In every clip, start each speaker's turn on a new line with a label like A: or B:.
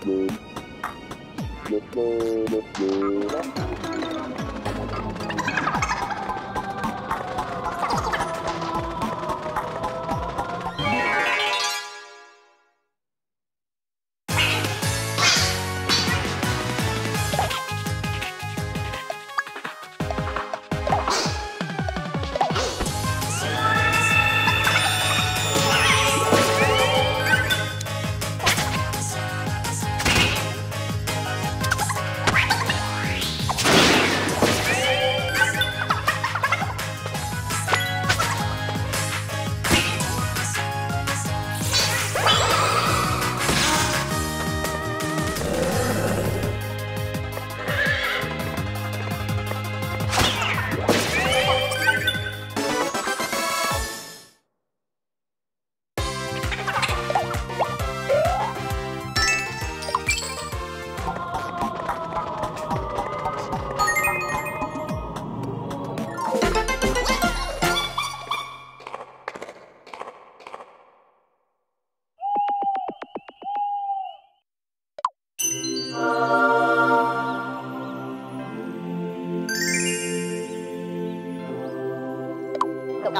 A: Dude.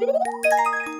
A: Thank you.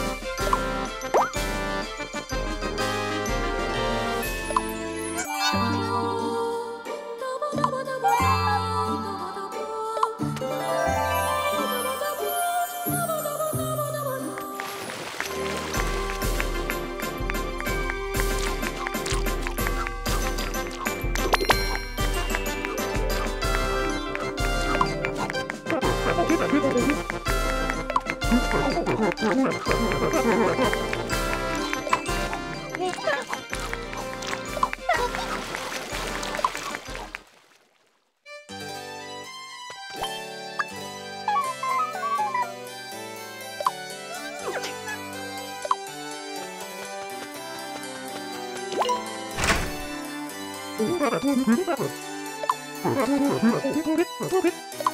A: Thank you.